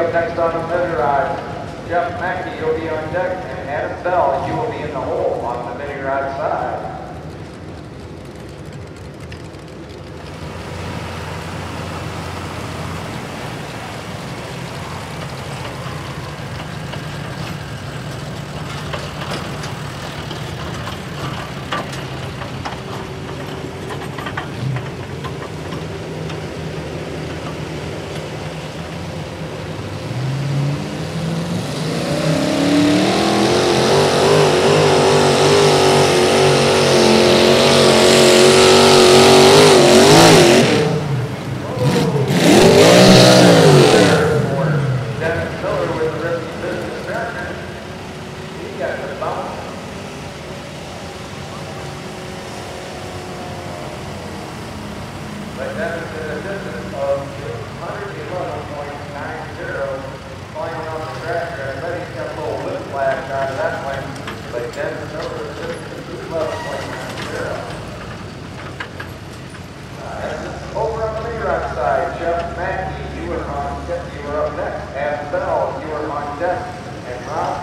up next on the mini ride. Jeff Mackey, you'll be on deck, and Adam Bell, you will be in the hole on the But Dennis in a distance of 111.90, flying on the track there. I bet he's got a little whiplash out of that one. But Dennis Miller is 211.90. Uh, Over on the Leroy side, Jeff Mackey, you were on deck, you were up next. Adam Bell, you were on deck. And Rob,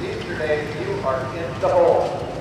yesterday you are in the hole.